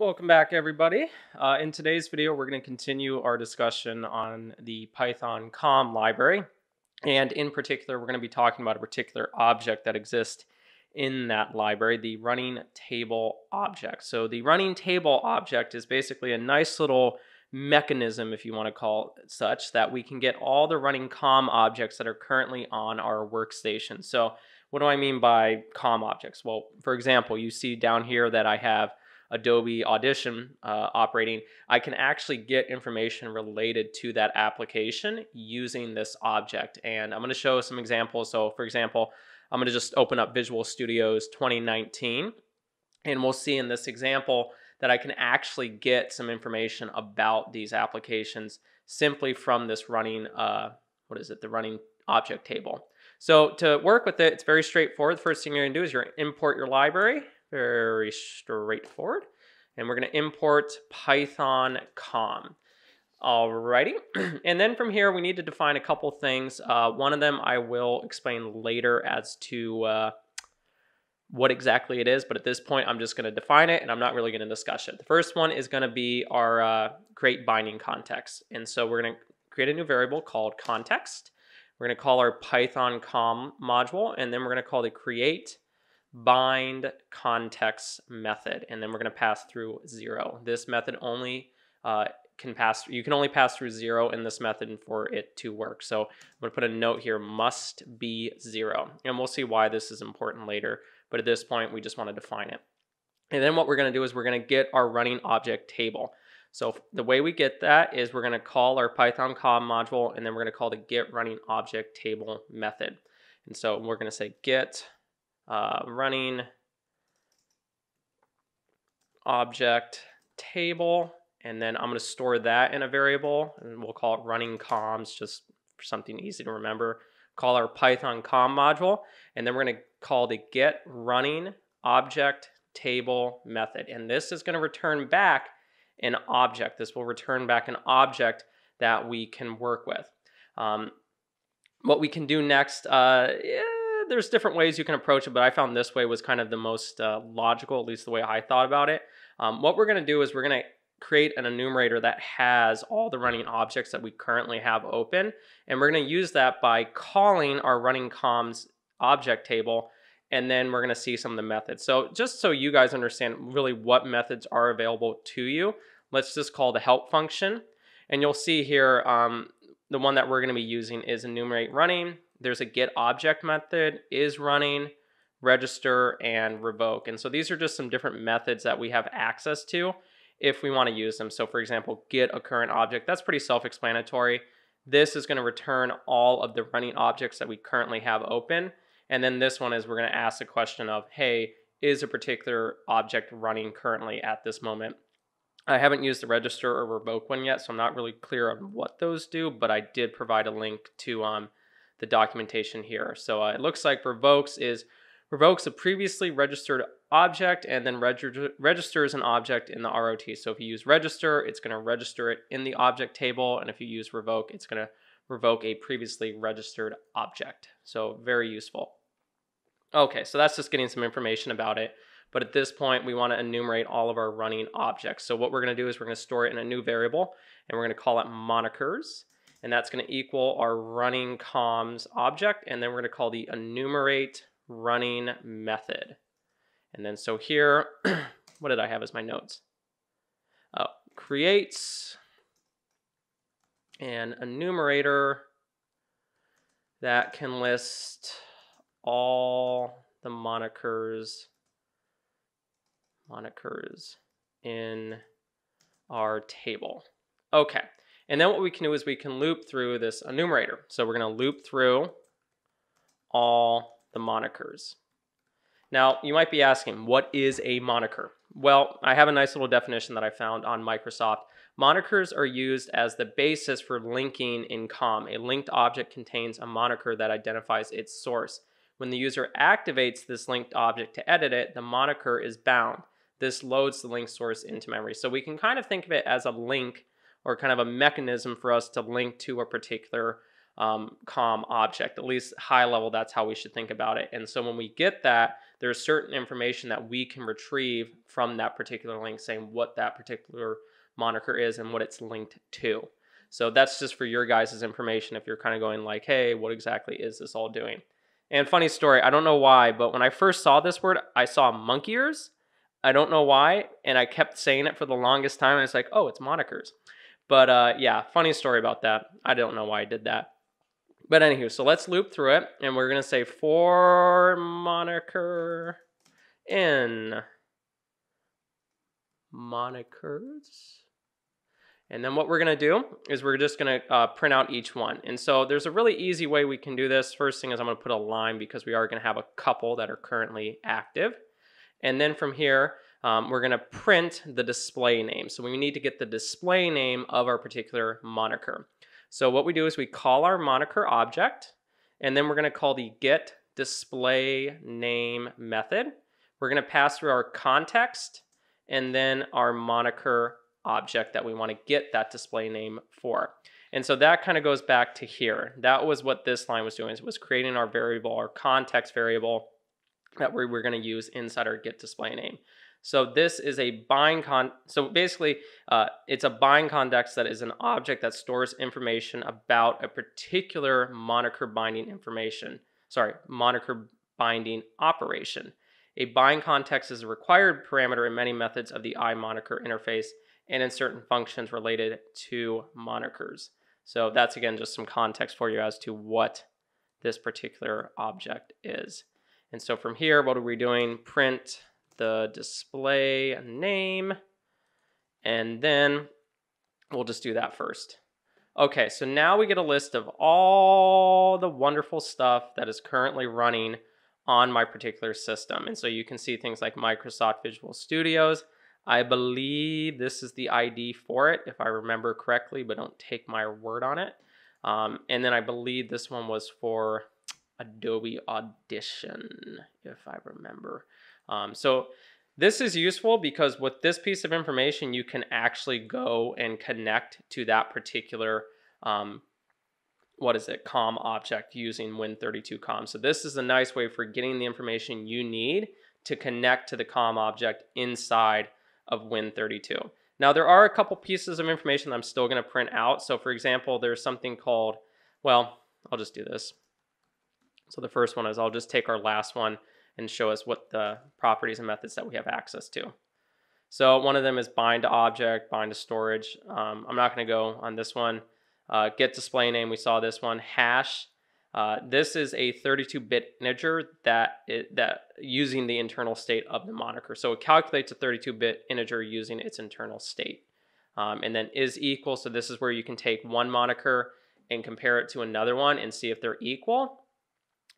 Welcome back everybody. Uh, in today's video we're going to continue our discussion on the Python COM library and in particular we're going to be talking about a particular object that exists in that library, the running table object. So the running table object is basically a nice little mechanism, if you want to call it such, that we can get all the running COM objects that are currently on our workstation. So what do I mean by COM objects? Well, for example, you see down here that I have Adobe Audition uh, operating, I can actually get information related to that application using this object. And I'm going to show some examples. So for example, I'm going to just open up Visual Studios 2019 and we'll see in this example that I can actually get some information about these applications simply from this running, uh, what is it, the running object table. So to work with it, it's very straightforward. The first thing you're to do is you're import your library. Very straightforward. And we're going to import Python com. Alrighty, and then from here we need to define a couple things. Uh, one of them I will explain later as to uh, what exactly it is, but at this point I'm just going to define it and I'm not really going to discuss it. The first one is going to be our uh, create binding context. And so we're going to create a new variable called context. We're going to call our Python com module, and then we're going to call the create bind context method, and then we're going to pass through zero. This method only uh, can pass, you can only pass through zero in this method for it to work. So I'm going to put a note here, must be zero. And we'll see why this is important later. But at this point, we just want to define it. And then what we're going to do is we're going to get our running object table. So the way we get that is we're going to call our Python com module, and then we're going to call the get running object table method. And so we're going to say get uh, running object table and then I'm going to store that in a variable and we'll call it running comms just for something easy to remember. Call our Python com module and then we're going to call the get running object table method and this is going to return back an object. This will return back an object that we can work with. Um, what we can do next, uh, there's different ways you can approach it, but I found this way was kind of the most uh, logical, at least the way I thought about it. Um, what we're going to do is we're going to create an enumerator that has all the running objects that we currently have open. And we're going to use that by calling our running comms object table. And then we're going to see some of the methods. So just so you guys understand really what methods are available to you, let's just call the help function. And you'll see here, um, the one that we're going to be using is enumerate running. There's a get object method, is running, register, and revoke. And so these are just some different methods that we have access to if we want to use them. So for example, get a current object, that's pretty self-explanatory. This is going to return all of the running objects that we currently have open. And then this one is we're going to ask the question of, hey, is a particular object running currently at this moment? I haven't used the register or revoke one yet, so I'm not really clear on what those do, but I did provide a link to um, the documentation here. So uh, it looks like revokes is revokes a previously registered object and then reg registers an object in the ROT. So if you use register, it's going to register it in the object table. And if you use revoke, it's going to revoke a previously registered object. So very useful. Okay, so that's just getting some information about it. But at this point, we want to enumerate all of our running objects. So what we're going to do is we're going to store it in a new variable, and we're going to call it monikers. And that's going to equal our running comms object. And then we're going to call the enumerate running method. And then so here, what did I have as my notes? Oh, creates an enumerator that can list all the monikers monikers in our table. Okay, and then what we can do is we can loop through this enumerator. So we're going to loop through all the monikers. Now, you might be asking, what is a moniker? Well, I have a nice little definition that I found on Microsoft. Monikers are used as the basis for linking in COM. A linked object contains a moniker that identifies its source. When the user activates this linked object to edit it, the moniker is bound. This loads the link source into memory. So we can kind of think of it as a link or kind of a mechanism for us to link to a particular um, COM object. At least high level, that's how we should think about it. And so when we get that, there's certain information that we can retrieve from that particular link saying what that particular moniker is and what it's linked to. So that's just for your guys' information if you're kind of going like, hey, what exactly is this all doing? And funny story, I don't know why, but when I first saw this word, I saw monkey ears. I don't know why, and I kept saying it for the longest time, and it's like, oh, it's monikers. But uh, yeah, funny story about that. I don't know why I did that. But anywho, so let's loop through it, and we're gonna say for moniker in monikers. And then what we're to do is we're just to uh, print out each one. And so there's a really easy way we can do this. First thing is I'm to put a line because we are to have a couple that are currently active. And then from here, um, we're going to print the display name. So we need to get the display name of our particular moniker. So what we do is we call our moniker object, and then we're going to call the get display name method. We're going to pass through our context and then our moniker object that we want to get that display name for. And so that kind of goes back to here. That was what this line was doing. It was creating our variable, our context variable that we were going to use inside our get display name. So this is a bind con. So basically, uh, it's a bind context that is an object that stores information about a particular moniker binding information. Sorry, moniker binding operation. A bind context is a required parameter in many methods of the iMoniker interface and in certain functions related to monikers. So that's again just some context for you as to what this particular object is. And so from here, what are we doing? Print the display name, and then we'll just do that first. Okay, so now we get a list of all the wonderful stuff that is currently running on my particular system. And so you can see things like Microsoft Visual Studios, I believe this is the ID for it, if I remember correctly, but don't take my word on it. Um, and then I believe this one was for Adobe Audition, if I remember. Um, so this is useful because with this piece of information, you can actually go and connect to that particular, um, what is it, COM object using Win32COM. So this is a nice way for getting the information you need to connect to the COM object inside of Win32. Now there are a couple pieces of information that I'm still going to print out. So for example, there's something called, well, I'll just do this. So the first one is I'll just take our last one and show us what the properties and methods that we have access to. So one of them is bind to object, bind to storage. Um, I'm not going to go on this one. Uh, get display name, we saw this one. Hash, uh, this is a 32-bit integer that it, that using the internal state of the moniker. So it calculates a 32-bit integer using its internal state. Um, and then is equal, so this is where you can take one moniker and compare it to another one and see if they're equal.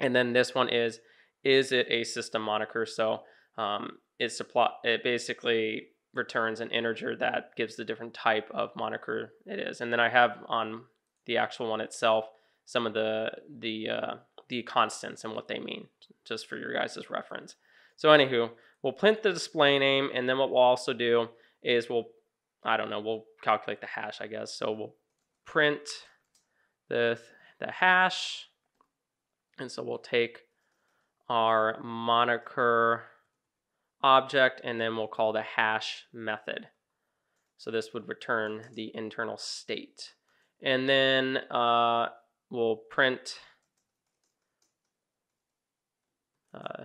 And then this one is, is it a system moniker? So um, it, supply, it basically returns an integer that gives the different type of moniker it is. And then I have on the actual one itself, some of the the uh, the constants and what they mean, just for your guys' reference. So anywho, we'll print the display name, and then what we'll also do is we'll, I don't know, we'll calculate the hash, I guess. So we'll print the the hash, and so we'll take our moniker object, and then we'll call the hash method. So this would return the internal state. And then uh, we'll print uh,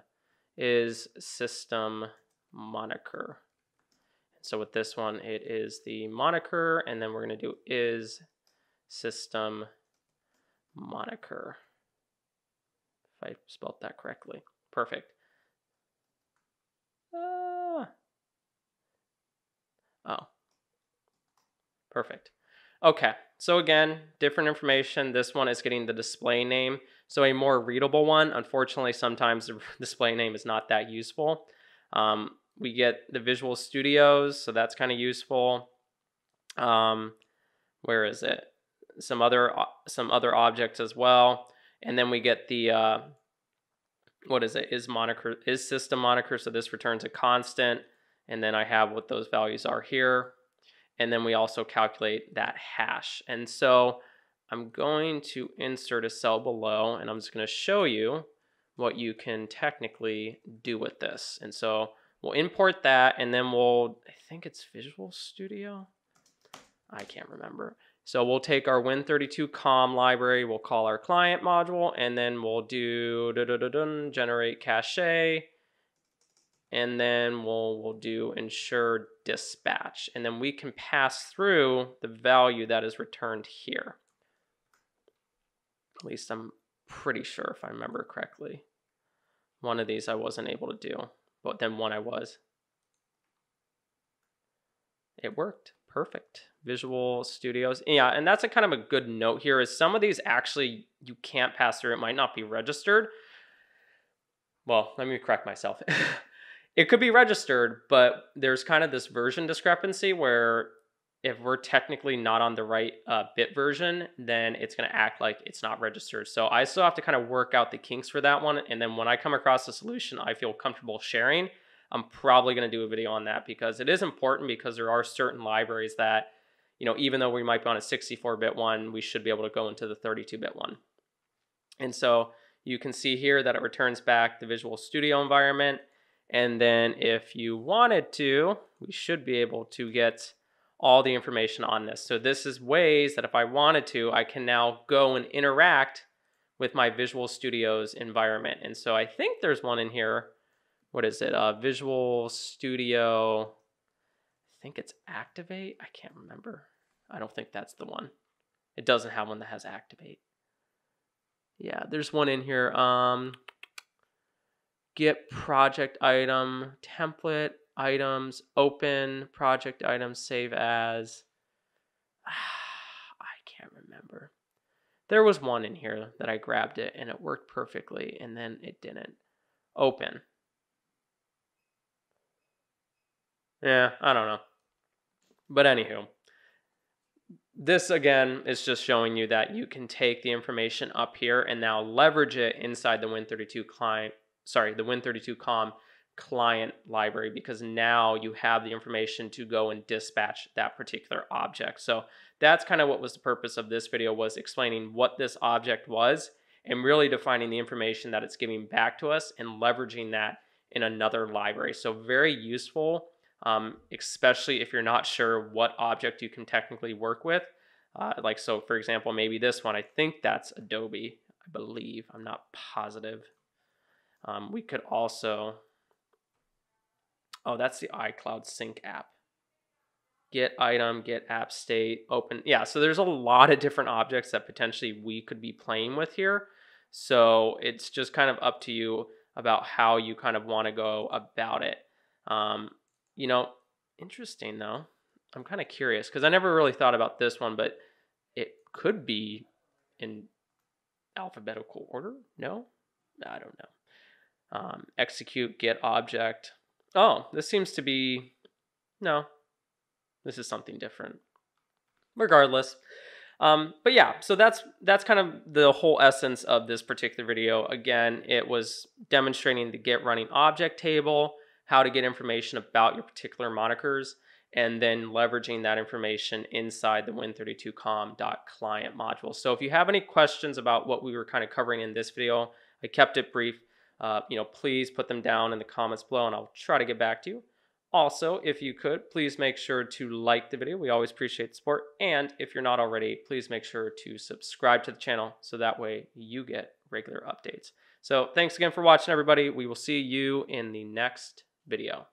is system moniker. So with this one, it is the moniker, and then we're going to do is system moniker. If I spelled that correctly. Perfect. Ah. Oh. Perfect. Okay, so again, different information. This one is getting the display name. So a more readable one, unfortunately, sometimes the display name is not that useful. Um, we get the Visual Studios, so that's kind of useful. Um, where is it? Some other some other objects as well, and then we get the uh, what is it? Is moniker is system moniker? So this returns a constant, and then I have what those values are here. And then we also calculate that hash. And so I'm going to insert a cell below and I'm just going to show you what you can technically do with this. And so we'll import that and then we'll, I think it's Visual Studio. I can't remember. So we'll take our Win32com library, we'll call our client module, and then we'll do generate cache, and then we'll, we'll do ensure dispatch. And then we can pass through the value that is returned here. At least I'm pretty sure if I remember correctly. One of these I wasn't able to do, but then one I was. It worked. Perfect. Visual Studios. Yeah, and that's a kind of a good note here is some of these actually you can't pass through. It might not be registered. Well, let me correct myself. it could be registered, but there's kind of this version discrepancy where if we're technically not on the right uh, bit version, then it's going to act like it's not registered. So I still have to kind of work out the kinks for that one. And then when I come across a solution I feel comfortable sharing, I'm probably going to do a video on that because it is important because there are certain libraries that, you know, even though we might be on a 64-bit one, we should be able to go into the 32-bit one. And so you can see here that it returns back the Visual Studio environment. And then if you wanted to, we should be able to get all the information on this. So this is ways that if I wanted to, I can now go and interact with my Visual Studio's environment. And so I think there's one in here. What is it? Uh, Visual Studio. I think it's Activate. I can't remember. I don't think that's the one. It doesn't have one that has Activate. Yeah, there's one in here. Um, get project item template items, open, project items, save as. I can't remember. There was one in here that I grabbed it and it worked perfectly and then it didn't. Open. Yeah, I don't know. But anywho, this again is just showing you that you can take the information up here and now leverage it inside the Win32 client, sorry, the Win32com client library because now you have the information to go and dispatch that particular object. So that's kind of what was the purpose of this video was explaining what this object was and really defining the information that it's giving back to us and leveraging that in another library. So very useful, um, especially if you're not sure what object you can technically work with. Uh, like so, for example, maybe this one, I think that's Adobe, I believe. I'm not positive. Um, we could also, Oh, that's the iCloud Sync app. Get item, get app state, open. Yeah, so there's a lot of different objects that potentially we could be playing with here. So it's just kind of up to you about how you kind of want to go about it. Um, you know, interesting though. I'm kind of curious because I never really thought about this one, but it could be in alphabetical order. No, I don't know. Um, execute get object. Oh, this seems to be... No. This is something different. Regardless. Um, but yeah, so that's that's kind of the whole essence of this particular video. Again, it was demonstrating the get running object table, how to get information about your particular monikers, and then leveraging that information inside the win32com.client module. So if you have any questions about what we were kind of covering in this video, I kept it brief uh, you know, please put them down in the comments below and I'll try to get back to you. Also, if you could, please make sure to like the video. We always appreciate the support. And if you're not already, please make sure to subscribe to the channel so that way you get regular updates. So thanks again for watching, everybody. We will see you in the next video.